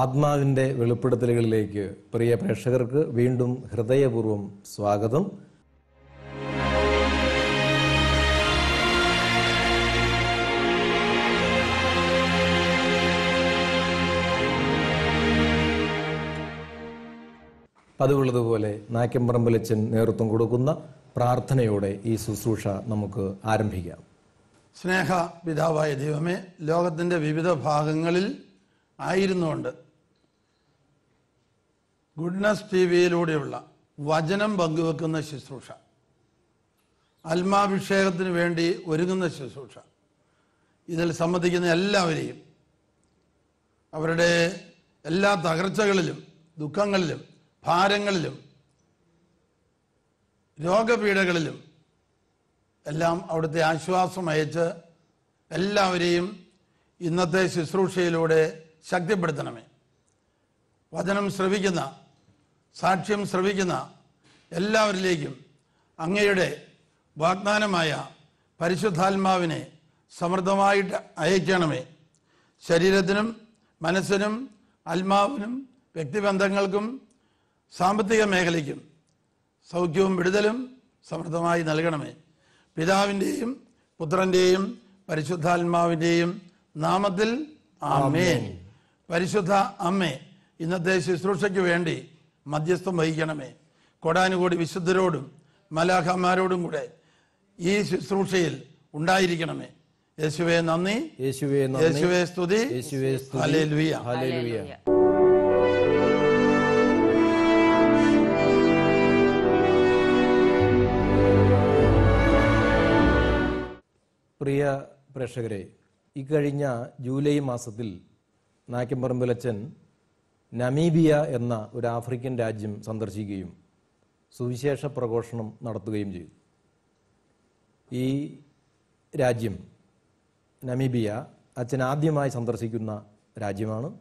ആത്മാവിന്റെ വെളിപ്പെടുത്തലുകളിലേക്ക് പ്രിയ പ്രേക്ഷകർക്ക് വീണ്ടും ഹൃദയപൂർവം സ്വാഗതം. പതിവുള്ളതുപോലെ നായ്ക്കമ്പറമ്പലച്ചൻ നേതൃത്വം കൊടുക്കുന്ന പ്രാർത്ഥനയോടെ ഈ ശുശ്രൂഷ നമുക്ക് ആരംഭിക്കാം. സ്നേഹ പിതാവായ ദൈവമേ ലോകത്തിന്റെ വിവിധ ഭാഗങ്ങളിൽ ആയിരുന്നുകൊണ്ട് ഗുഡ്നസ് ടി വിയിലൂടെയുള്ള വചനം പങ്കുവെക്കുന്ന ശുശ്രൂഷ. ആത്മാഭിഷേകത്തിന് വേണ്ടി ഒരുങ്ങുന്ന ശുശ്രൂഷ. ഇതിൽ സംബന്ധിക്കുന്ന എല്ലാവരെയും അവരുടെ എല്ലാ തകർച്ചകളിലും ദുഃഖങ്ങളിലും ഭാരങ്ങളിലും രോഗപീഠകളിലും എല്ലാം അവിടുത്തെ ആശ്വാസം അയച്ച് എല്ലാവരെയും ഇന്നത്തെ ശുശ്രൂഷയിലൂടെ ശക്തിപ്പെടുത്തണമേ. വചനം ശ്രവിക്കുന്ന സാക്ഷ്യം ശ്രവിക്കുന്ന എല്ലാവരിലേക്കും അങ്ങയുടെ വാഗ്ദാനമായ പരിശുദ്ധാത്മാവിനെ സമൃദ്ധമായിട്ട് അയക്കണമേ. ശരീരത്തിനും മനസ്സിനും ആത്മാവിനും വ്യക്തിബന്ധങ്ങൾക്കും സാമ്പത്തിക മേഖലയ്ക്കും സൗഖ്യവും വിടുതലും സമൃദ്ധമായി നൽകണമേ. പിതാവിന്റെയും പുത്രന്റെയും പരിശുദ്ധാത്മാവിന്റെയും നാമത്തിൽ ആമേൻ. പരിശുദ്ധ അമ്മേ ഇന്നത്തെ ശുശ്രൂഷയ്ക്ക് വേണ്ടി മധ്യസ്ഥം വഹിക്കണമേ. കോടാനുകോടി വിശുദ്ധരോടും മലാഖമാരോടും കൂടെ ഈ ശുശ്രൂഷയിൽ ഉണ്ടായിരിക്കണമേ. യേശുവെ നന്ദി. യേശുവേ യേശുവെ സ്തുതി. യേശുവേ സ്തുതി. ഹല്ലേലൂയ. ഹല്ലേലൂയ. പ്രിയ പ്രേക്ഷകരെ ഇക്കഴിഞ്ഞ ജൂലൈ മാസത്തിൽ നായ്ക്കമ്പറമ്പിലച്ചൻ നമീബിയ എന്ന ഒരു ആഫ്രിക്കൻ രാജ്യം സന്ദർശിക്കുകയും സുവിശേഷ പ്രഘോഷണം നടത്തുകയും ചെയ്തു. ഈ രാജ്യം നമീബിയ അച്ഛൻ ആദ്യമായി സന്ദർശിക്കുന്ന രാജ്യമാണ്.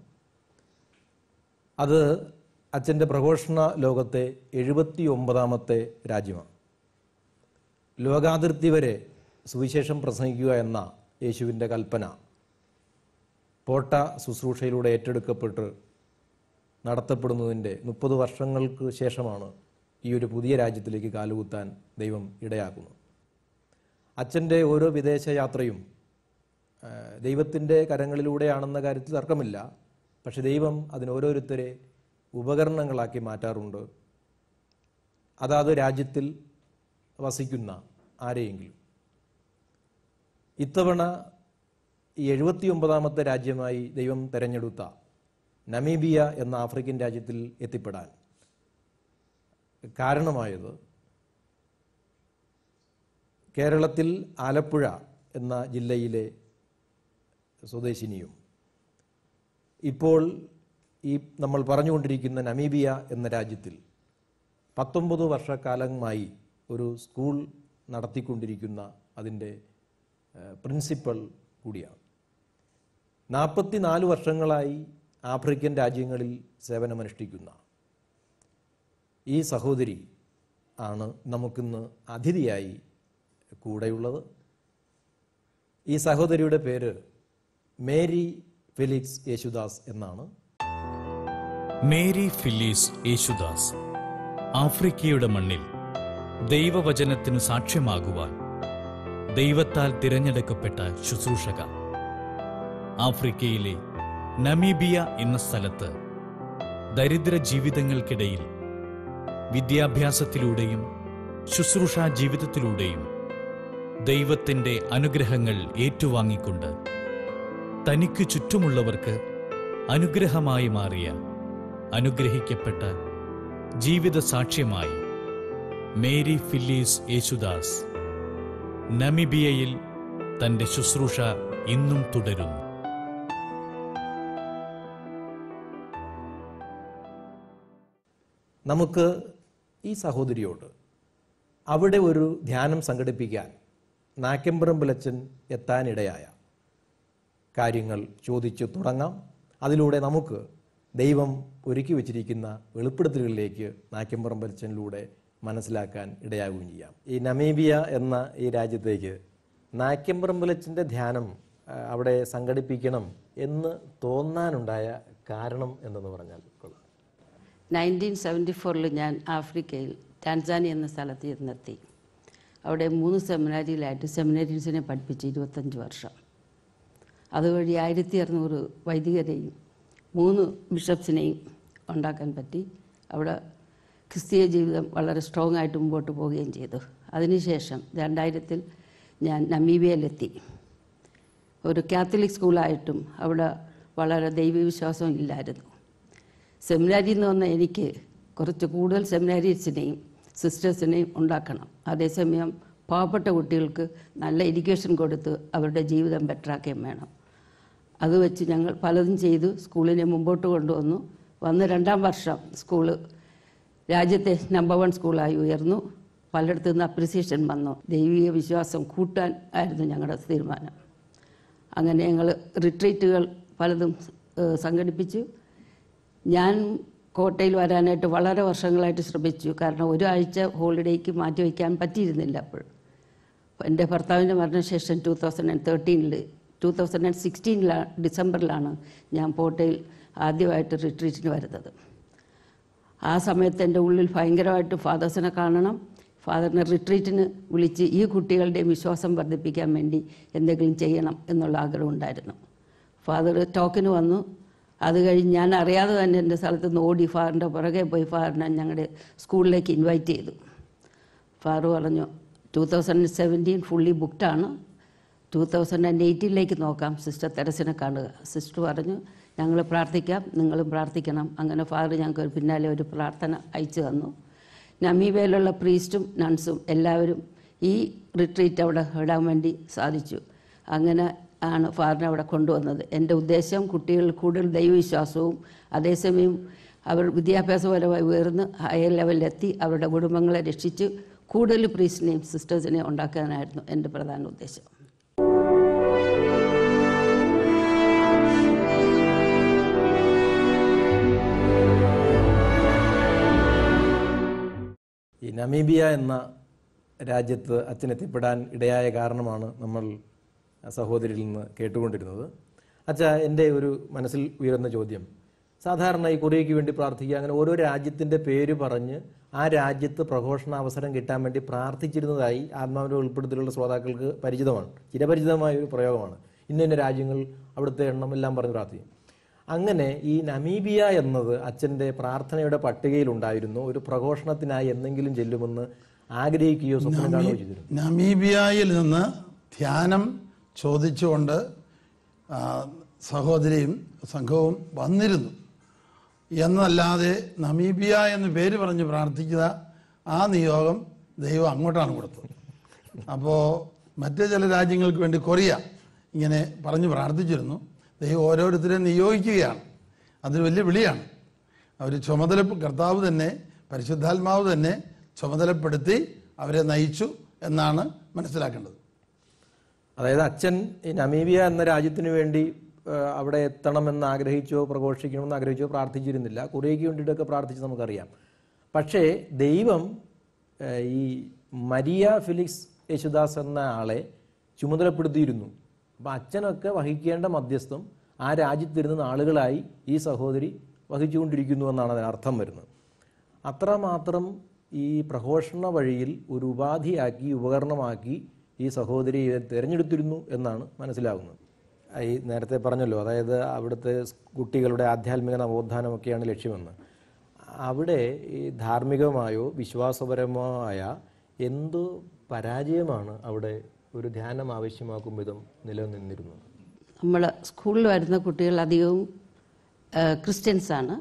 അത് അച്ഛന്റെ പ്രഘോഷണ ലോകത്തെ എഴുപത്തി ഒമ്പതാമത്തെ രാജ്യമാണ്. ലോകാതിർത്തി വരെ സുവിശേഷം പ്രസംഗിക്കുക എന്ന യേശുവിന്റെ കൽപ്പന പോട്ട ശുശ്രൂഷയിലൂടെ ഏറ്റെടുക്കപ്പെട്ട് നടത്തപ്പെടുന്നതിന്റെ മുപ്പത് വർഷങ്ങൾക്ക് ശേഷമാണ് ഈ ഒരു പുതിയ രാജ്യത്തിലേക്ക് കാലുകുത്താൻ ദൈവം ഇടയാക്കുന്നത്. അച്ഛന്റെ ഓരോ വിദേശ യാത്രയും ദൈവത്തിന്റെ കരങ്ങളിലൂടെയാണെന്ന കാര്യത്തിൽ തർക്കമില്ല. പക്ഷെ ദൈവം അതിനോരോരുത്തരെ ഉപകരണങ്ങളാക്കി മാറ്റാറുണ്ട്. അതാത് രാജ്യത്തിൽ വസിക്കുന്ന ആരെയെങ്കിലും. ഇത്തവണ എഴുപത്തി ഒമ്പതാമത്തെ രാജ്യമായി ദൈവം തെരഞ്ഞെടുത്ത നമീബിയ എന്ന ആഫ്രിക്കൻ രാജ്യത്തിൽ എത്തിപ്പെടാൻ കാരണമായത് കേരളത്തിൽ ആലപ്പുഴ എന്ന ജില്ലയിലെ സ്വദേശിനിയും. ഇപ്പോൾ ഈ നമ്മൾ പറഞ്ഞുകൊണ്ടിരിക്കുന്ന നമീബിയ എന്ന രാജ്യത്തിൽ പത്തൊമ്പത് വർഷക്കാലമായി ഒരു സ്കൂൾ നടത്തിക്കൊണ്ടിരിക്കുന്ന അതിന്റെ പ്രിൻസിപ്പൽ കൂടിയാണ്. നാൽപ്പത്തി നാല് വർഷങ്ങളായി ആഫ്രിക്കൻ രാജ്യങ്ങളിൽ സേവനമനുഷ്ഠിക്കുന്ന ഈ സഹോദരി ആണ് നമുക്കിന്ന് അതിഥിയായി കൂടെയുള്ളത്. ഈ സഹോദരിയുടെ പേര് മേരി ഫിലിക്സ് യേശുദാസ് എന്നാണ്. മേരി ഫിലിക്സ് യേശുദാസ് ആഫ്രിക്കയുടെ മണ്ണിൽ ദൈവവചനത്തിന് സാക്ഷ്യമാകുവാൻ ദൈവത്താൽ തിരഞ്ഞെടുക്കപ്പെട്ട ശുശ്രൂഷക ആഫ്രിക്കയിലെ നമീബിയ എന്ന സ്ഥലത്ത് ദരിദ്ര ജീവിതങ്ങൾക്കിടയിൽ വിദ്യാഭ്യാസത്തിലൂടെയും ശുശ്രൂഷാ ജീവിതത്തിലൂടെയും ദൈവത്തിന്റെ അനുഗ്രഹങ്ങൾ ഏറ്റുവാങ്ങിക്കൊണ്ട് തനിക്ക് ചുറ്റുമുള്ളവർക്ക് അനുഗ്രഹമായി മാറിയ അനുഗ്രഹിക്കപ്പെട്ട ജീവിത സാക്ഷ്യമായി മേരി ഫില്ലീസ് യേശുദാസ് നമിബിയയിൽ തന്റെ ശുശ്രൂഷ ഇന്നും തുടരുന്നു. നമുക്ക് ഈ സഹോദരിയോട് അവിടെ ഒരു ധ്യാനം സംഘടിപ്പിക്കാൻ നാക്കെമ്പറമ്പിലച്ചൻ എത്താനിടയായ കാര്യങ്ങൾ ചോദിച്ചു തുടങ്ങാം. അതിലൂടെ നമുക്ക് ദൈവം ഒരുക്കി വച്ചിരിക്കുന്ന വെളിപ്പെടുത്തലുകളിലേക്ക് നാക്കെമ്പറമ്പലച്ചനിലൂടെ മനസ്സിലാക്കാൻ ഇടയാകുകയും ചെയ്യാം. ഈ നമീബിയ എന്ന ഈ രാജ്യത്തേക്ക് നാക്കെമ്പറമ്പലച്ചന്റെ ധ്യാനം അവിടെ സംഘടിപ്പിക്കണം എന്ന് തോന്നാനുണ്ടായ കാരണം എന്തെന്ന് പറഞ്ഞാൽ നയന്റീൻ സെവന്റി ഫോറിൽ ഞാൻ ആഫ്രിക്കയിൽ ടാൻസാനി എന്ന സ്ഥലത്ത് ഇരുന്നെത്തി. അവിടെ മൂന്ന് സെമിനാരിയിലായിട്ട് സെമിനാരീസിനെ പഠിപ്പിച്ച് ഇരുപത്തഞ്ച് വർഷം. അതുവഴി ആയിരത്തി അറുന്നൂറ് വൈദികരെയും മൂന്ന് ബിഷപ്സിനെയും ഉണ്ടാക്കാൻ പറ്റി. അവിടെ ക്രിസ്തീയ ജീവിതം വളരെ സ്ട്രോങ് ആയിട്ട് മുമ്പോട്ട് പോവുകയും ചെയ്തു. അതിനുശേഷം രണ്ടായിരത്തിൽ ഞാൻ നമീബിയയിലെത്തി. ഒരു കാത്തലിക് സ്കൂളായിട്ടും അവിടെ വളരെ ദൈവവിശ്വാസം ഇല്ലായിരുന്നു. സെമിനാരിയിൽ എന്ന് പറഞ്ഞാൽ എനിക്ക് കുറച്ച് കൂടുതൽ സെമിനാരീസിനെയും സിസ്റ്റേഴ്സിനെയും ഉണ്ടാക്കണം. അതേസമയം പാവപ്പെട്ട കുട്ടികൾക്ക് നല്ല എഡ്യൂക്കേഷൻ കൊടുത്ത് അവരുടെ ജീവിതം ബെറ്ററാക്കുകയും വേണം. അത് വെച്ച് ഞങ്ങൾ പലതും ചെയ്തു. സ്കൂളിനെ മുമ്പോട്ട് കൊണ്ടുവന്നു. വന്ന് രണ്ടാം വർഷം സ്കൂൾ രാജ്യത്തെ നമ്പർ വൺ സ്കൂളായി ഉയർന്നു. പലയിടത്തു നിന്ന് അപ്രിസിയേഷൻ വന്നു. ദൈവിക വിശ്വാസം കൂട്ടാൻ ആയിരുന്നു ഞങ്ങളുടെ തീരുമാനം. അങ്ങനെ ഞങ്ങൾ റിട്രീറ്റുകൾ പലതും സംഘടിപ്പിച്ചു. ഞാൻ കോട്ടയിൽ വരാനായിട്ട് വളരെ വർഷങ്ങളായിട്ട് ശ്രമിച്ചു. കാരണം ഒരാഴ്ച ഹോളിഡേക്ക് മാറ്റി വയ്ക്കാൻ പറ്റിയിരുന്നില്ല അപ്പോൾ. എന്റെ ഭർത്താവിന്റെ മരണശേഷം ടു തൗസൻഡ് ആൻഡ് തേർട്ടീനിൽ ടു തൗസൻഡ് ആൻഡ് സിക്സ്റ്റീനിലാണ് ഡിസംബറിലാണ് ഞാൻ പോട്ടയിൽ ആദ്യമായിട്ട് റിട്രീറ്റിന് വരുന്നത്. ആ സമയത്ത് എന്റെ ഉള്ളിൽ ഭയങ്കരമായിട്ട് ഫാദേഴ്സിനെ കാണണം. ഫാദറിനെ റിട്രീറ്റിന് വിളിച്ച് ഈ കുട്ടികളുടെ വിശ്വാസം വർദ്ധിപ്പിക്കാൻ വേണ്ടി എന്തെങ്കിലും ചെയ്യണം എന്നുള്ള ആഗ്രഹം ഉണ്ടായിരുന്നു. ഫാദർ ടോക്കിന് വന്നു. അത് കഴിഞ്ഞ് ഞാൻ അറിയാതെ തന്നെ എന്റെ സ്ഥലത്ത് നിന്ന് ഓടി ഫാറിന്റെ പുറകെ പോയി ഫാറിനെ ഞങ്ങളുടെ സ്കൂളിലേക്ക് ഇൻവൈറ്റ് ചെയ്തു. ഫാറ് പറഞ്ഞു ടു തൗസൻഡ് സെവന്റീൻ ഫുള്ളി ബുക്ക്ഡാണ് ടു തൗസൻഡ് ആൻഡ് എയ്റ്റീനിലേക്ക് നോക്കാം സിസ്റ്റർ തെരസിനെ കാണുക. സിസ്റ്റർ പറഞ്ഞു ഞങ്ങൾ പ്രാർത്ഥിക്കാം നിങ്ങളും പ്രാർത്ഥിക്കണം. അങ്ങനെ ഫാദർ ഞങ്ങൾക്ക് പിന്നാലെ ഒരു പ്രാർത്ഥന അയച്ചു തന്നു. നമീബയിലുള്ള പ്രീസ്റ്റും നൺസും എല്ലാവരും ഈ റിട്രീറ്റ് അവിടെ ഇടാൻ വേണ്ടി സാധിച്ചു. അങ്ങനെ ആണ് ഫാറിനെ അവിടെ കൊണ്ടുവന്നത്. എന്റെ ഉദ്ദേശം കുട്ടികൾ കൂടുതൽ ദൈവവിശ്വാസവും അതേസമയം അവർ വിദ്യാഭ്യാസപരമായി ഉയർന്ന് ഹയർ ലെവലിലെത്തി അവരുടെ കുടുംബങ്ങളെ രക്ഷിച്ച് കൂടുതൽ പ്രീസിനെയും സിസ്റ്റേഴ്സിനെയും ഉണ്ടാക്കാനായിരുന്നു എന്റെ പ്രധാന ഉദ്ദേശം. ഈ നമീബിയ എന്ന രാജ്യത്ത് അച്ഛനെത്തിപ്പെടാൻ ഇടയായ കാരണമാണ് നമ്മൾ സഹോദരിയിൽ നിന്ന് കേട്ടുകൊണ്ടിരുന്നത്. അച്ഛ എന്റെ ഒരു മനസ്സിൽ ഉയർന്ന ചോദ്യം. സാധാരണ ഈ കൊറിയയ്ക്ക് വേണ്ടി പ്രാർത്ഥിക്കുക അങ്ങനെ ഓരോ രാജ്യത്തിന്റെ പേര് പറഞ്ഞ് ആ രാജ്യത്ത് പ്രഘോഷണ അവസരം കിട്ടാൻ വേണ്ടി പ്രാർത്ഥിച്ചിരുന്നതായി ആത്മാവിന്റെ ഉൾപ്പെടുത്തലുള്ള ശ്രോതാക്കൾക്ക് പരിചിതമാണ്. ചിരപരിചിതമായ ഒരു പ്രയോഗമാണ്. ഇന്ന ഇന്ന രാജ്യങ്ങൾ അവിടുത്തെ എണ്ണം എല്ലാം പറഞ്ഞ് പ്രാർത്ഥിക്കും. അങ്ങനെ ഈ നമീബിയ എന്നത് അച്ഛന്റെ പ്രാർത്ഥനയുടെ പട്ടികയിലുണ്ടായിരുന്നു ഒരു പ്രഘോഷണത്തിനായി എന്തെങ്കിലും ചെല്ലുമെന്ന് ആഗ്രഹിക്കുകയോ സ്വപ്നം കാണുകയോ ചെയ്തിരുന്നു. നമീബിയയിൽ നിന്ന് ധ്യാനം ചോദിച്ചുകൊണ്ട് സഹോദരിയും സംഘവും വന്നിരുന്നു. എന്നല്ലാതെ നമീബിയ എന്ന് പേര് പറഞ്ഞ് പ്രാർത്ഥിക്കുക ആ നിയോഗം ദൈവം അങ്ങോട്ടാണ് കൊടുത്തത്. അപ്പോൾ മറ്റ് ചില രാജ്യങ്ങൾക്ക് വേണ്ടി കൊറിയ ഇങ്ങനെ പറഞ്ഞ് പ്രാർത്ഥിച്ചിരുന്നു. ദൈവം ഓരോരുത്തരെയും നിയോഗിക്കുകയാണ്. അതൊരു വലിയ വിളിയാണ്. അവർ ചുമതല കർത്താവ് തന്നെ പരിശുദ്ധാത്മാവ് തന്നെ ചുമതലപ്പെടുത്തി അവരെ നയിച്ചു എന്നാണ് മനസ്സിലാക്കേണ്ടത്. അതായത് അച്ഛൻ ഈ നമീബിയ എന്ന രാജ്യത്തിന് വേണ്ടി അവിടെ എത്തണമെന്ന് ആഗ്രഹിച്ചോ പ്രഘോഷിക്കണമെന്ന് ആഗ്രഹിച്ചോ പ്രാർത്ഥിച്ചിരുന്നില്ല. കുറേക്ക് വേണ്ടിയിട്ടൊക്കെ പ്രാർത്ഥിച്ച് നമുക്കറിയാം. പക്ഷേ ദൈവം ഈ മരിയ ഫിലിക്സ് യേശുദാസ് എന്ന ആളെ ചുമതലപ്പെടുത്തിയിരുന്നു. അപ്പം അച്ഛനൊക്കെ വഹിക്കേണ്ട മധ്യസ്ഥം ആ രാജ്യത്തിരുന്ന ആളുകളായി ഈ സഹോദരി വഹിച്ചുകൊണ്ടിരിക്കുന്നു എന്നാണ് അതിന് അർത്ഥം വരുന്നത്. അത്രമാത്രം ഈ പ്രഘോഷണ വഴിയിൽ ഒരു ഉപാധിയാക്കി ഉപകരണമാക്കി ഈ സഹോദരി തിരഞ്ഞെടുത്തിരുന്നു എന്നാണ് മനസ്സിലാകുന്നത്. ഈ നേരത്തെ പറഞ്ഞല്ലോ അതായത് അവിടുത്തെ കുട്ടികളുടെ ആധ്യാത്മിക നവോത്ഥാനമൊക്കെയാണ് ലക്ഷ്യമെന്ന്. അവിടെ ഈ ധാർമ്മികമായോ വിശ്വാസപരമോ ആയ എന്ത് പരാജയമാണ് അവിടെ ഒരു ധ്യാനം ആവശ്യമാക്കും വിധം നിലനിന്നിരുന്നത്. നമ്മൾ സ്കൂളിൽ വരുന്ന കുട്ടികൾ അധികവും ക്രിസ്ത്യൻസാണ്.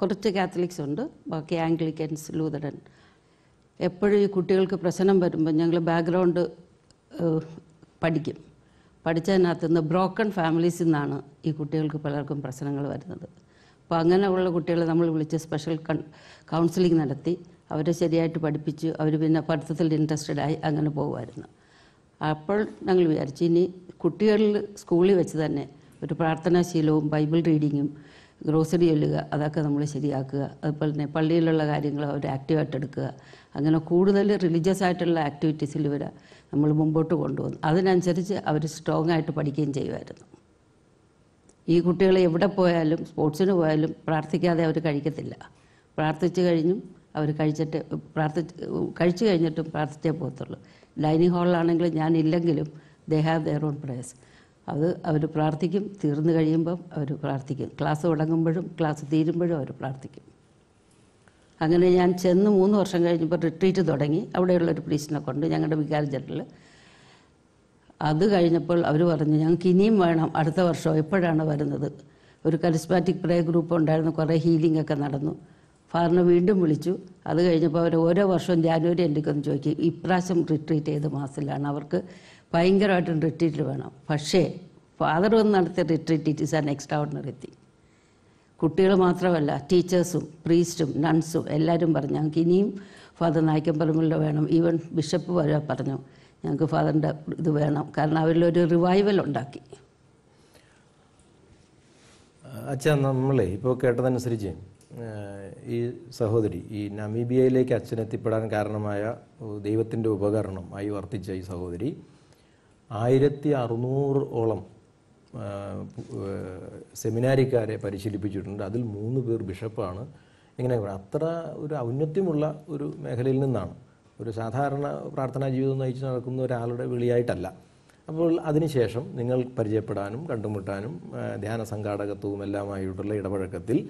കുറച്ച് കാത്തലിക്സ് ഉണ്ട് ബാക്കി ആംഗ്ലിക്കൻസ് ലൂതഡൻ എപ്പോഴും ഈ കുട്ടികൾക്ക് പ്രശ്നം വരുമ്പോൾ ഞങ്ങൾ ബാക്ക്ഗ്രൗണ്ട് പഠിക്കും. പഠിച്ചതിനകത്ത് നിന്ന് ബ്രോക്കൺ ഫാമിലീസിൽ നിന്നാണ് ഈ കുട്ടികൾക്ക് പലർക്കും പ്രശ്നങ്ങൾ വരുന്നത്. അപ്പോൾ അങ്ങനെയുള്ള കുട്ടികളെ നമ്മൾ വിളിച്ച് സ്പെഷ്യൽ കൗൺസിലിംഗ് നടത്തി അവരെ ശരിയായിട്ട് പഠിപ്പിച്ച് അവർ പിന്നെ പഠിത്തത്തിൽ ഇൻട്രസ്റ്റഡ് ആയി അങ്ങനെ പോകുമായിരുന്നു. അപ്പോൾ ഞങ്ങൾ വിചാരിച്ചു ഇനി കുട്ടികളിൽ സ്കൂളിൽ വെച്ച് തന്നെ ഒരു പ്രാർത്ഥനാശീലവും ബൈബിൾ റീഡിങ്ങും ഗ്രോസറി ചൊല്ലുക അതൊക്കെ നമ്മൾ ശരിയാക്കുക. അതുപോലെ തന്നെ പള്ളിയിലുള്ള കാര്യങ്ങൾ അവർ ആക്റ്റീവായിട്ട് എടുക്കുക. അങ്ങനെ കൂടുതൽ റിലീജിയസ് ആയിട്ടുള്ള ആക്ടിവിറ്റീസിൽ ഇവരെ നമ്മൾ മുമ്പോട്ട് കൊണ്ടുവന്നു. അതിനനുസരിച്ച് അവർ സ്ട്രോങ് ആയിട്ട് പഠിക്കുകയും ചെയ്യുമായിരുന്നു. ഈ കുട്ടികളെ എവിടെ പോയാലും സ്പോർട്സിന് പോയാലും പ്രാർത്ഥിക്കാതെ അവർ കഴിക്കത്തില്ല. പ്രാർത്ഥിച്ചു കഴിഞ്ഞും അവർ കഴിച്ചിട്ട് പ്രാർത്ഥിച്ച് കഴിച്ചു കഴിഞ്ഞിട്ടും പ്രാർത്ഥിച്ചേ പോകത്തുള്ളൂ. ഡൈനിങ് ഹാളിലാണെങ്കിലും ഞാനില്ലെങ്കിലും they have their own prayers അത് അവർ പ്രാർത്ഥിക്കും. തീർന്നു കഴിയുമ്പം അവർ പ്രാർത്ഥിക്കും. ക്ലാസ് തുടങ്ങുമ്പോഴും ക്ലാസ് തീരുമ്പോഴും അവർ പ്രാർത്ഥിക്കും. അങ്ങനെ ഞാൻ ചെന്ന് മൂന്ന് വർഷം കഴിഞ്ഞപ്പോൾ റിട്രീറ്റ് തുടങ്ങി. അവിടെയുള്ളൊരു പ്രീസിനെ കൊണ്ട് ഞങ്ങളുടെ വികാര ജനറൽ അത് കഴിഞ്ഞപ്പോൾ അവർ പറഞ്ഞു ഞങ്ങൾക്ക് ഇനിയും വേണം. അടുത്ത വർഷം എപ്പോഴാണ് വരുന്നത്? ഒരു കരിസ്മാറ്റിക് പ്രേ ഗ്രൂപ്പ് ഉണ്ടായിരുന്നു. കുറേ ഹീലിംഗ് ഒക്കെ നടന്നു. ഫാറിനെ വീണ്ടും വിളിച്ചു. അത് കഴിഞ്ഞപ്പോൾ അവർ ഓരോ വർഷവും ജാനുവരി എന്റെ ഒന്ന് ചോദിക്കും ഇപ്രാവശ്യം റിട്രീറ്റ് ചെയ്ത മാസത്തിലാണ്? അവർക്ക് ഭയങ്കരമായിട്ടും റിട്രീറ്റിൽ വേണം. പക്ഷേ ഫാദർ വന്ന് നടത്തിയ retreat it is an extraordinary thing കുട്ടികൾ മാത്രമല്ല ടീച്ചേഴ്സും പ്രീസ്റ്റും നൺസും എല്ലാവരും പറഞ്ഞു ഞങ്ങൾക്ക് ഇനിയും ഫാദർ നായ്ക്കമ്പലങ്ങളിലോ വേണം. ഈവൻ ബിഷപ്പ് വരെ പറഞ്ഞു ഞങ്ങൾക്ക് ഫാദറിന്റെ ഇത് വേണം. കാരണം അവരിലൊരു റിവൈവൽ ഉണ്ടാക്കി. അച്ഛൻ നമ്മളെ ഇപ്പോൾ കേട്ടതനുസരിച്ച് ഈ സഹോദരി ഈ നമീബിയയിലേക്ക് അച്ഛൻ എത്തിപ്പെടാൻ കാരണമായ ദൈവത്തിന്റെ ഉപകരണം ആയി വർത്തിച്ച ഈ സഹോദരി ആയിരത്തി അറുന്നൂറ് ഓളം സെമിനാരിക്കാരെ പരിശീലിപ്പിച്ചിട്ടുണ്ട്. അതിൽ മൂന്ന് പേർ ബിഷപ്പാണ്. ഇങ്ങനെ അത്ര ഒരു ഔന്നത്യമുള്ള ഒരു മേഖലയിൽ നിന്നാണ്. ഒരു സാധാരണ പ്രാർത്ഥനാ ജീവിതം നയിച്ച് നടക്കുന്ന ഒരാളുടെ വിളിയായിട്ടല്ല. അപ്പോൾ അതിനുശേഷം നിങ്ങൾ പരിചയപ്പെടാനും കണ്ടുമുട്ടാനും ധ്യാന സംഘാടകത്വവും എല്ലാമായിട്ടുള്ള ഇടപഴക്കത്തിൽ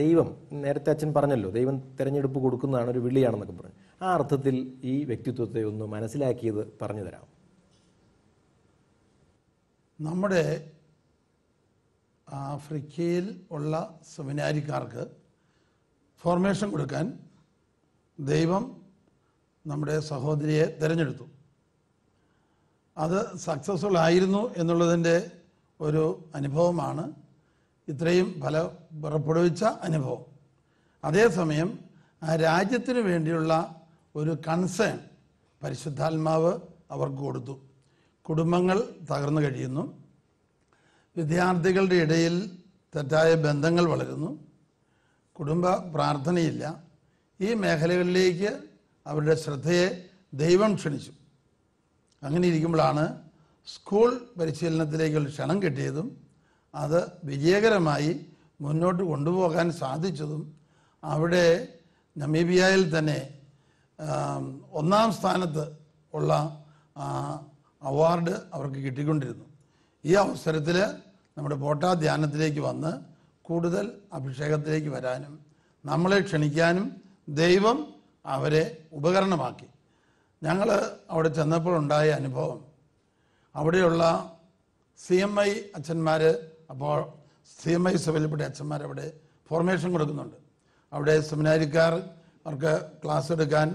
ദൈവം നേരത്തെ അച്ഛൻ പറഞ്ഞല്ലോ ദൈവം തിരഞ്ഞെടുപ്പ് കൊടുക്കുന്നതാണ് ഒരു വിളിയാണെന്നൊക്കെ പറഞ്ഞു. ആ അർത്ഥത്തിൽ ഈ വ്യക്തിത്വത്തെ ഒന്ന് മനസ്സിലാക്കിയത് പറഞ്ഞു തരാം നമ്മുടെ ആഫ്രിക്കയിൽ ഉള്ള സെമിനാരിക്കാർക്ക് ഫോർമേഷൻ കൊടുക്കാൻ ദൈവം നമ്മുടെ സഹോദരിയെ തിരഞ്ഞെടുത്തു. അത് സക്സസ്ഫുൾ ആയിരുന്നു എന്നുള്ളതിന്റെ ഒരു അനുഭവമാണ്. ഇത്രയും ഫല പുറപ്പെടുവിച്ച അനുഭവം. അതേസമയം ആ രാജ്യത്തിന് വേണ്ടിയുള്ള ഒരു കൺസേൺ പരിശുദ്ധാത്മാവ് അവർക്ക് കൊടുത്തു. കുടുംബങ്ങൾ തകർന്നു കഴിയുന്നു. വിദ്യാർത്ഥികളുടെ ഇടയിൽ തെറ്റായ ബന്ധങ്ങൾ വളരുന്നു. കുടുംബ പ്രാർത്ഥനയില്ല. ഈ മേഖലകളിലേക്ക് അവരുടെ ശ്രദ്ധയെ ദൈവം ക്ഷണിച്ചു. അങ്ങനെ ഇരിക്കുമ്പോഴാണ് സ്കൂൾ പരിശീലനത്തിലേക്കുള്ള ക്ഷണം കിട്ടിയതും അത് വിജയകരമായി മുന്നോട്ട് കൊണ്ടുപോകാൻ സാധിച്ചതും അവിടെ നമീബിയയിൽ തന്നെ ഒന്നാം സ്ഥാനത്ത് ഉള്ള അവാർഡ് അവർക്ക് കിട്ടിക്കൊണ്ടിരുന്നു. ഈ അവസരത്തിൽ നമ്മുടെ പോട്ടാ ധ്യാനത്തിലേക്ക് വന്ന് കൂടുതൽ അഭിഷേകത്തിലേക്ക് വരാനും നമ്മളെ ക്ഷണിക്കാനും ദൈവം അവരെ ഉപകരണമാക്കി. ഞങ്ങൾ അവിടെ ചെന്നപ്പോൾ ഉണ്ടായ അനുഭവം അവിടെയുള്ള സി എം ഐ അച്ഛന്മാർ അപ്പോൾ സി എം ഐ സഭയിൽപ്പെട്ട അച്ഛന്മാർ അവിടെ ഫോർമേഷൻ കൊടുക്കുന്നുണ്ട്. അവിടെ സെമിനാരിക്കാർ അവർക്ക് ക്ലാസ് എടുക്കാൻ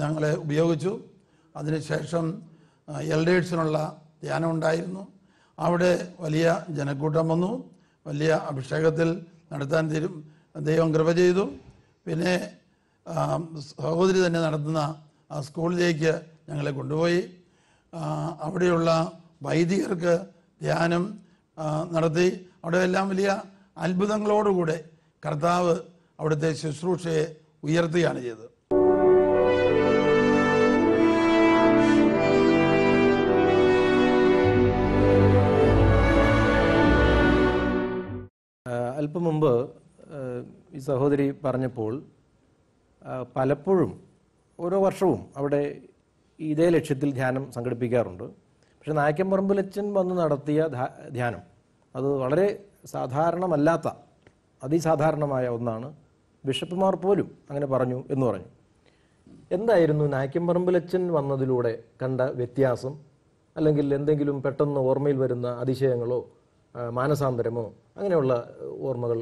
ഞങ്ങളെ ഉപയോഗിച്ചു. അതിനുശേഷം എൽഡേഴ്സിനുള്ള ധ്യാനം ഉണ്ടായിരുന്നു അവിടെ വലിയ ജനക്കൂട്ടം വന്നു. വലിയ അഭിഷേകത്തിൽ നടത്താൻ തീരും ദൈവം കൃപ ചെയ്തു. പിന്നെ സഹോദരി തന്നെ നടത്തുന്ന ആ സ്കൂളിലേക്ക് ഞങ്ങളെ കൊണ്ടുപോയി. അവിടെയുള്ള വൈദികർക്ക് ധ്യാനം നടത്തി. അവിടെ എല്ലാം വലിയ അത്ഭുതങ്ങളോടുകൂടെ കർത്താവ് അവിടുത്തെ ശുശ്രൂഷയെ ഉയർത്തുകയാണ് ചെയ്തത്. അല്പം മുമ്പ് ഈ സഹോദരി പറഞ്ഞപ്പോൾ പലപ്പോഴും ഓരോ വർഷവും അവിടെ ഇതേ ലക്ഷ്യത്തിൽ ധ്യാനം സംഘടിപ്പിക്കാറുണ്ട്. പക്ഷെ നായക്കമ്പറമ്പിലച്ചൻ വന്ന് നടത്തിയ ധ്യാനം അത് വളരെ സാധാരണമല്ലാത്ത അതിസാധാരണമായ ഒന്നാണ്. ബിഷപ്പുമാർ പോലും അങ്ങനെ പറഞ്ഞു എന്ന് പറഞ്ഞു. എന്തായിരുന്നു നായ്ക്കമ്പറമ്പിലച്ചൻ വന്നതിലൂടെ കണ്ട വ്യത്യാസം? അല്ലെങ്കിൽ എന്തെങ്കിലും പെട്ടെന്ന് ഓർമ്മയിൽ വരുന്ന അതിശയങ്ങളോ മാനസാന്തരമോ അങ്ങനെയുള്ള ഓർമ്മകൾ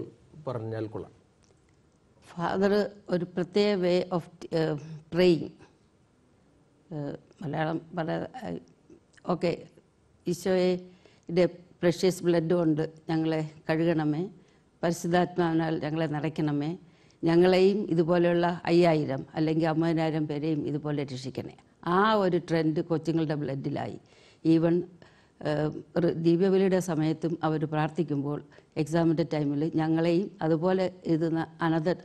പറഞ്ഞാൽ കൊള്ളാം. ഫാദർ ഒരു പ്രത്യേക വേ ഓഫ് പ്രേയിങ് മലയാളം പല ഓക്കെ ഈശോയുടെ പ്രഷ്യസ് ബ്ലഡ് കൊണ്ട് ഞങ്ങളെ കഴുകണമേ. പരിശുദ്ധാത്മാവിനാൽ ഞങ്ങളെ നിറയ്ക്കണമേ. ഞങ്ങളെയും ഇതുപോലെയുള്ള അയ്യായിരം അല്ലെങ്കിൽ അമ്പതിനായിരം പേരെയും ഇതുപോലെ രക്ഷിക്കണേ. ആ ഒരു ട്രെൻഡ് കൊച്ചുങ്ങളുടെ ബ്ലഡിലായി ഈവൻ ദിവ്യബലിയുടെ സമയത്തും അവർ പ്രാർത്ഥിക്കുമ്പോൾ എക്സാമിന്റെ ടൈമിൽ ഞങ്ങളെയും അതുപോലെ എഴുതുന്ന അനദർ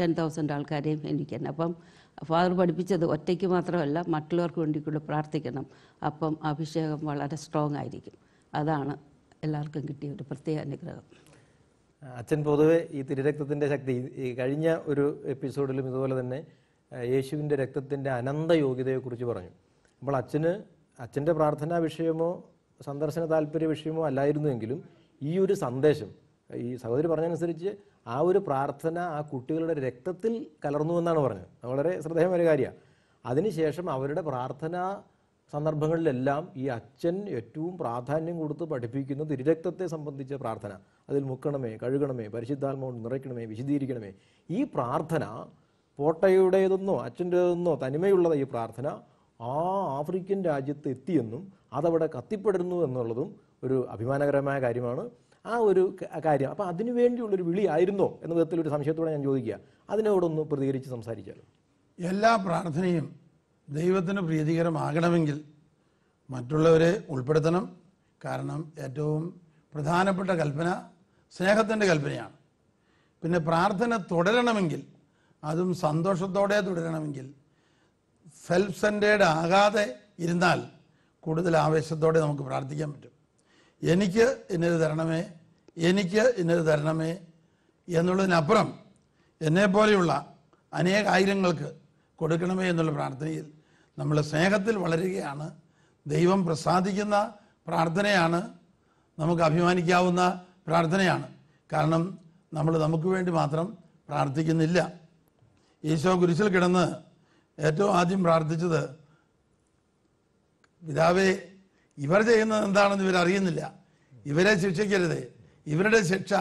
ടെൻ തൗസൻഡ് ആൾക്കാരെയും എനിക്ക് അപ്പം ഫാദർ പഠിപ്പിച്ചത് ഒറ്റയ്ക്ക് മാത്രമല്ല മറ്റുള്ളവർക്ക് വേണ്ടി കൂടെ പ്രാർത്ഥിക്കണം. അപ്പം അഭിഷേകം വളരെ സ്ട്രോങ് ആയിരിക്കും. അതാണ് എല്ലാവർക്കും കിട്ടിയ ഒരു പ്രത്യേക അനുഗ്രഹം. അച്ഛൻ പൊതുവെ ഈ തിരുരക്തത്തിന്റെ ശക്തി ഈ കഴിഞ്ഞ ഒരു എപ്പിസോഡിലും ഇതുപോലെ തന്നെ യേശുവിന്റെ രക്തത്തിന്റെ അനന്ത യോഗ്യതയെക്കുറിച്ച് പറഞ്ഞു. അപ്പോൾ അച്ഛന് അച്ഛന്റെ പ്രാർത്ഥനാ വിഷയമോ സന്ദർശന താല്പര്യ വിഷയമോ അല്ലായിരുന്നുവെങ്കിലും ഈ ഒരു സന്ദേശം ഈ സഹോദരി പറഞ്ഞനുസരിച്ച് ആ ഒരു പ്രാർത്ഥന ആ കുട്ടികളുടെ രക്തത്തിൽ കലർന്നു എന്നാണ് പറഞ്ഞത്. വളരെ ശ്രദ്ധേയമായ കാര്യമാണ്. അതിനുശേഷം അവരുടെ പ്രാർത്ഥനാ സന്ദർഭങ്ങളിലെല്ലാം ഈ അച്ഛൻ ഏറ്റവും പ്രാധാന്യം കൊടുത്ത് പഠിപ്പിക്കുന്ന തിരുരക്തത്തെ സംബന്ധിച്ച പ്രാർത്ഥന അതിൽ മുക്കണമേ കഴുകണമേ പരിശുദ്ധാത്മാവ് നിറയ്ക്കണമേ വിശദീകരിക്കണമേ ഈ പ്രാർത്ഥന പോട്ടയുടേതെന്നോ അച്ഛന്റേതെന്നോ തനിമയുള്ളത് ഈ പ്രാർത്ഥന ആ ആഫ്രിക്കൻ രാജ്യത്ത് എത്തിയെന്നും അതവിടെ കത്തിപ്പെടുന്നു എന്നുള്ളതും ഒരു അഭിമാനകരമായ കാര്യമാണ്. ആ ഒരു കാര്യം. അപ്പോൾ അതിനു വേണ്ടിയുള്ളൊരു വിളി ആയിരുന്നോ എന്ന വിധത്തിൽ ഒരു സംശയത്തോടെ ഞാൻ ചോദിക്കുക. അതിനോടൊന്ന് പ്രതികരിച്ച് സംസാരിച്ചാലോ? എല്ലാ പ്രാർത്ഥനയും ദൈവത്തിന് പ്രീതികരമാകണമെങ്കിൽ മറ്റുള്ളവരെ ഉൾപ്പെടുത്തണം. കാരണം ഏറ്റവും പ്രധാനപ്പെട്ട കൽപ്പന സ്നേഹത്തിന്റെ കൽപ്പനയാണ്. പിന്നെ പ്രാർത്ഥന തുടരണമെങ്കിൽ അതും സന്തോഷത്തോടെ തുടരണമെങ്കിൽ സെൽഫ് സെന്റേഡ് ആകാതെ ഇരുന്നാൽ കൂടുതൽ ആവേശത്തോടെ നമുക്ക് പ്രാർത്ഥിക്കാൻ പറ്റും. എനിക്ക് ഇന്നത് തരണമേ എനിക്ക് ഇന്നത് തരണമേ എന്നുള്ളതിനപ്പുറം എന്നെപ്പോലെയുള്ള അനേക ആയിരങ്ങൾക്ക് കൊടുക്കണമേ എന്നുള്ള പ്രാർത്ഥനയിൽ നമ്മൾ സ്നേഹത്തിൽ വളരുകയാണ്. ദൈവം പ്രസാദിക്കുന്ന പ്രാർത്ഥനയാണ്. നമുക്ക് അഭിമാനിക്കാവുന്ന പ്രാർത്ഥനയാണ്. കാരണം നമ്മൾ നമുക്ക് വേണ്ടി മാത്രം പ്രാർത്ഥിക്കുന്നില്ല. ഈശോ കുരിശിൽ കിടന്ന് ഏറ്റവും ആദ്യം പ്രാർത്ഥിച്ചത് പിതാവേ ഇവർ ചെയ്യുന്നത് എന്താണെന്ന് ഇവർ അറിയുന്നില്ല. ഇവരെ ശിക്ഷിക്കരുത്. ഇവരുടെ ശിക്ഷ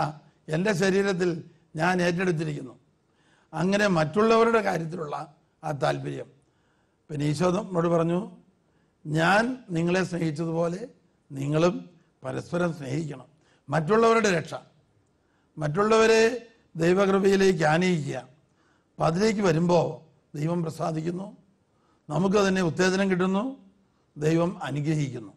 എന്റെ ശരീരത്തിൽ ഞാൻ ഏറ്റെടുത്തിരിക്കുന്നു. അങ്ങനെ മറ്റുള്ളവരുടെ കാര്യത്തിലുള്ള ആ താല്പര്യം. പിന്നെ ഈശോ നമ്മോട് പറഞ്ഞു ഞാൻ നിങ്ങളെ സ്നേഹിച്ചതുപോലെ നിങ്ങളും പരസ്പരം സ്നേഹിക്കണം. മറ്റുള്ളവരുടെ രക്ഷ. മറ്റുള്ളവരെ ദൈവകൃപയിലേക്ക് ആനയിക്കുക. അപ്പം അതിലേക്ക് വരുമ്പോൾ ദൈവം പ്രസാദിക്കുന്നു. നമുക്ക് തന്നെ ഉത്തേജനം കിട്ടുന്നു. ദൈവം അനുഗ്രഹിക്കുന്നു.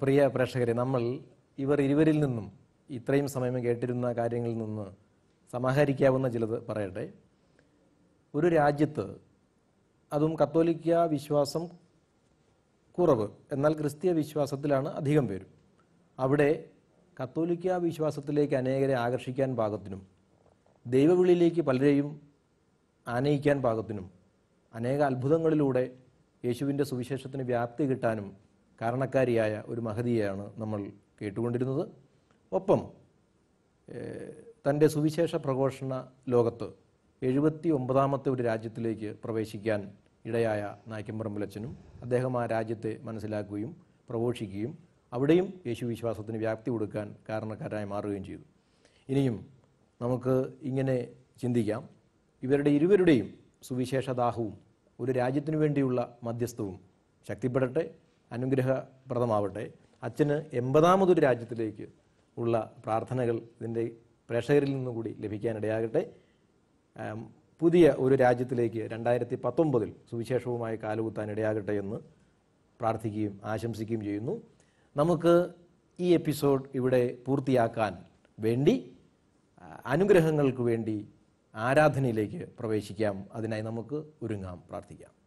പ്രിയ പ്രേക്ഷകരെ നമ്മൾ ഇവർ ഇരുവരിൽ നിന്നും ഇത്രയും സമയം കേട്ടിരുന്ന കാര്യങ്ങളിൽ നിന്ന് സമാഹരിക്കാവുന്ന ചിലത് പറയട്ടെ. ഒരു രാജ്യത്ത് അതും കത്തോലിക്ക വിശ്വാസം കുറവ് എന്നാൽ ക്രിസ്തീയ വിശ്വാസത്തിലാണ് അധികം പേരും. അവിടെ കത്തോലിക്ക വിശ്വാസത്തിലേക്ക് അനേകരെ ആകർഷിക്കാൻ പാകത്തിനും ദൈവവിളിയിലേക്ക് പലരെയും ആനയിക്കാൻ പാകത്തിനും അനേക അത്ഭുതങ്ങളിലൂടെ യേശുവിന്റെ സുവിശേഷത്തിന് വ്യാപ്തി കിട്ടാനും കാരണക്കാരിയായ ഒരു മഹതിയെയാണ് നമ്മൾ കേട്ടുകൊണ്ടിരുന്നത്. ഒപ്പം തന്റെ സുവിശേഷ പ്രഘോഷണ ലോകത്ത് എഴുപത്തി ഒമ്പതാമത്തെ ഒരു രാജ്യത്തിലേക്ക് പ്രവേശിക്കാൻ ഇടയായ നായ്ക്കമ്പറമ്പിലച്ചനും അദ്ദേഹം ആ രാജ്യത്തെ മനസ്സിലാക്കുകയും പ്രഘോഷിക്കുകയും അവിടെയും യേശു വിശ്വാസത്തിന് വ്യാപ്തി കൊടുക്കാൻ കാരണക്കാരായി മാറുകയും ചെയ്തു. ഇനിയും നമുക്ക് ഇങ്ങനെ ചിന്തിക്കാം. ഇവരുടെ ഇരുവരുടെയും സുവിശേഷദാഹവും ഒരു രാജ്യത്തിനു വേണ്ടിയുള്ള മധ്യസ്ഥവും ശക്തിപ്പെടട്ടെ അനുഗ്രഹപ്രദമാവട്ടെ. അച്ഛന് എൺപതാമതൊരു രാജ്യത്തിലേക്ക് ഉള്ള പ്രാർത്ഥനകൾ ഇതിന്റെ പ്രേക്ഷകരിൽ നിന്നുകൂടി ലഭിക്കാനിടയാകട്ടെ. പുതിയ ഒരു രാജ്യത്തിലേക്ക് രണ്ടായിരത്തി പത്തൊമ്പതിൽ സുവിശേഷവുമായി കാലുകുത്താൻ ഇടയാകട്ടെ എന്ന് പ്രാർത്ഥിക്കുകയും ആശംസിക്കുകയും ചെയ്യുന്നു. നമുക്ക് ഈ എപ്പിസോഡ് ഇവിടെ പൂർത്തിയാക്കാൻ വേണ്ടി അനുഗ്രഹങ്ങൾക്ക് വേണ്ടി ആരാധനയിലേക്ക് പ്രവേശിക്കാം. അതിനായി നമുക്ക് ഒരുങ്ങാം. പ്രാർത്ഥിക്കാം.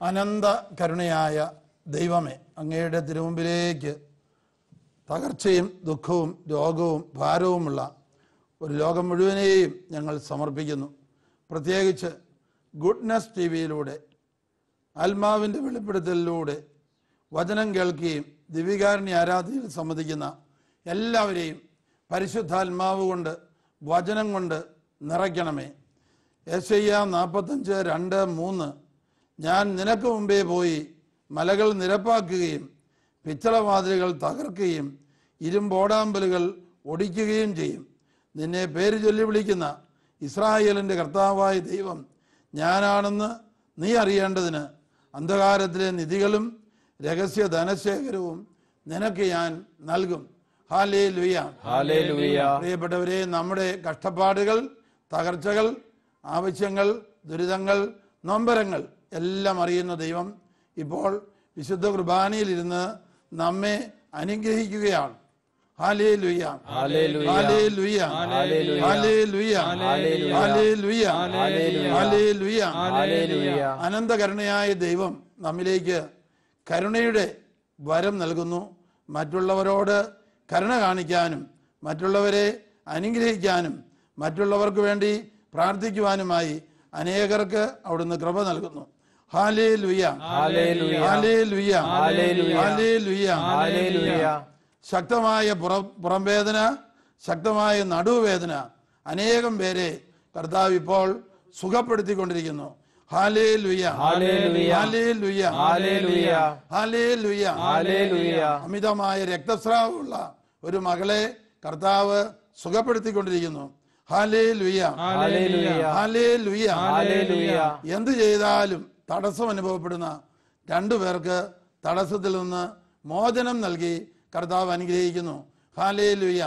അനന്ത കരുണയായ ദൈവമേ അങ്ങയുടെ തിരുമുമ്പിലേക്ക് തകർച്ചയും ദുഃഖവും രോഗവും ഭാരവുമുള്ള ഒരു ലോകം മുഴുവനെയും ഞങ്ങൾ സമർപ്പിക്കുന്നു. പ്രത്യേകിച്ച് ഗുഡ്നെസ് ടി വിയിലൂടെ ആത്മാവിന്റെ വെളിപ്പെടുത്തലിലൂടെ വചനം കേൾക്കുകയും ദിവികാരണി ആരാധനയിൽ സംബന്ധിക്കുന്ന എല്ലാവരെയും പരിശുദ്ധാത്മാവ് കൊണ്ട് വചനം കൊണ്ട് നിറയ്ക്കണമേ. യേശയ്യ നാൽപ്പത്തഞ്ച് രണ്ട് മൂന്ന് ഞാൻ നിനക്ക് മുമ്പേ പോയി മലകൾ നിരപ്പാക്കുകയും പിച്ചളവാതിലുകൾ തകർക്കുകയും ഇരുമ്പോടാമ്പലുകൾ ഒടിക്കുകയും ചെയ്യും. നിന്നെ പേര് ചൊല്ലി വിളിക്കുന്ന ഇസ്രായേലിന്റെ കർത്താവായ ദൈവം ഞാനാണെന്ന് നീ അറിയേണ്ടതിന് അന്ധകാരത്തിലെ നിധികളും രഹസ്യ ധനശേഖരവും നിനക്ക് ഞാൻ നൽകും. ഹാലേ ലുയ പ്രിയപ്പെട്ടവരെ നമ്മുടെ കഷ്ടപ്പാടുകൾ തകർച്ചകൾ ആവശ്യങ്ങൾ ദുരിതങ്ങൾ നൊമ്പരങ്ങൾ എല്ലാം അറിയുന്ന ദൈവം ഇപ്പോൾ വിശുദ്ധ കുർബാനയിൽ കുർബാനയിലിരുന്ന് നമ്മെ അനുഗ്രഹിക്കുകയാണ് അനന്തകരുണയായ ദൈവം നമ്മിലേക്ക് കരുണയുടെ വരം നൽകുന്നു മറ്റുള്ളവരോട് കരുണ കാണിക്കാനും മറ്റുള്ളവരെ അനുഗ്രഹിക്കാനും മറ്റുള്ളവർക്ക് വേണ്ടി പ്രാർത്ഥിക്കുവാനുമായി അനേകർക്ക് അവിടുന്ന് കൃപ നൽകുന്നു ശക്തമായ പുറം പുറംവേദന ശക്തമായ നടുവേദന അനേകം പേരെ കർത്താവ് ഇപ്പോൾ സുഖപ്പെടുത്തിക്കൊണ്ടിരിക്കുന്നു അമിതമായ രക്തസ്രാവമുള്ള ഒരു മകളെ കർത്താവ് സുഖപ്പെടുത്തിക്കൊണ്ടിരിക്കുന്നു. എന്ത് ചെയ്താലും തടസ്സം അനുഭവപ്പെടുന്ന രണ്ടു പേർക്ക് തടസ്സത്തിൽ നിന്ന് മോചനം നൽകി കർത്താവ് അനുഗ്രഹിക്കുന്നു. ഹാലേ ലുയ്യ.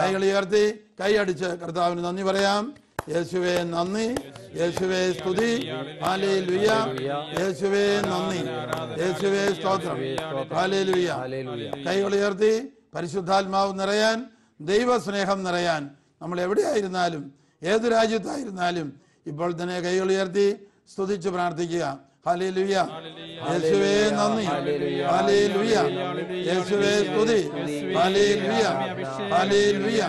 കൈകൾ ഉയർത്തി കൈയടിച്ച് കർത്താവിന് നന്ദി പറയാം. യേശുവേ നന്ദി. യേശുവേ സ്തുതി. ഹാലേ യേശുവേ നന്ദി. യേശുവേ സ്തോത്രം. ഹാലേ കൈകൾ ഉയർത്തി പരിശുദ്ധാത്മാവ് നിറയാൻ ദൈവസ്നേഹം നിറയാൻ നമ്മൾ എവിടെയായിരുന്നാലും ഏത് രാജ്യത്തായിരുന്നാലും ഇപ്പോൾ തന്നെ കൈകൾ ഉയർത്തി സ്തുതിച്ച് പ്രാർത്ഥിക്കുക. ഹലിലുയ യേശുവേ നന്ദി. ഹലിലുയ യേശുവേ സ്തുതി. ഹലിലുയ ഹലിലുയ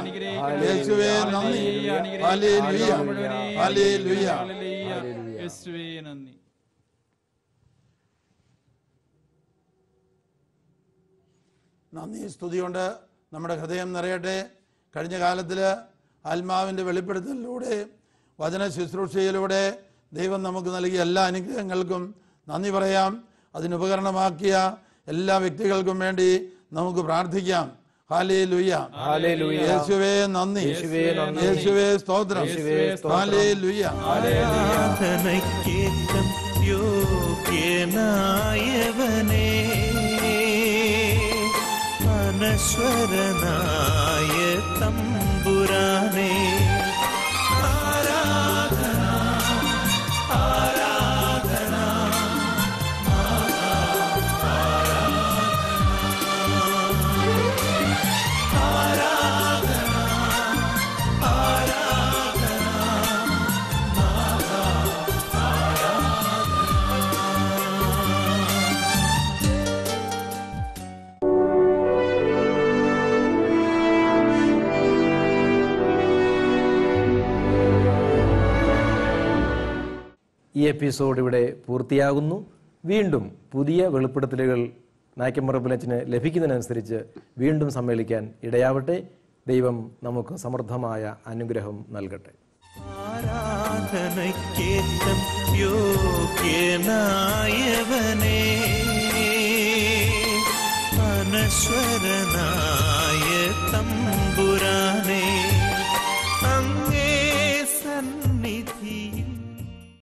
യേശുവേ നന്ദി. ഹലിലുയ ഹലിലുയ ഹാലേ യേശുവേ നന്ദി. നന്ദി. സ്തുതിയുണ്ട്. നമ്മുടെ ഹൃദയം നിറയട്ടെ. കഴിഞ്ഞ കാലത്തിൽ ആത്മാവിന്റെ വെളിപ്പെടുത്തലിലൂടെ വചന ശുശ്രൂഷയിലൂടെ ദൈവം നമുക്ക് നൽകിയ എല്ലാ അനുഗ്രഹങ്ങൾക്കും നന്ദി പറയാം. അതിനുപകരണമാക്കിയ എല്ലാ വ്യക്തികൾക്കും വേണ്ടി നമുക്ക് പ്രാർത്ഥിക്കാം. ഹാലേ ഹല്ലേലൂയ. യേശുവേ നന്ദി. യേശുവേ നന്ദി. യേശുവേ സ്തോത്രം. യേശുവേ സ്തോത്രം. ഹാലേ ലുയ്യ ആരാധനയ്ക്കേറ്റം യോഗ്യനായവനേ. അനശ്വരനായ തമ്പുരാനേ. ഈ എപ്പിസോഡ് ഇവിടെ പൂർത്തിയാകുന്നു. വീണ്ടും പുതിയ വെളിപ്പെടുത്തലുകൾ നായ്ക്കമ്പറപ്പിലച്ചന് ലഭിക്കുന്നതിനനുസരിച്ച് വീണ്ടും സമ്മേളിക്കാൻ ഇടയാവട്ടെ. ദൈവം നമുക്ക് സമൃദ്ധമായ അനുഗ്രഹം നൽകട്ടെ. ആരാധനയ്ക്കേറ്റം തമ്പുരാനേ അങ്ങേ സന്നിധി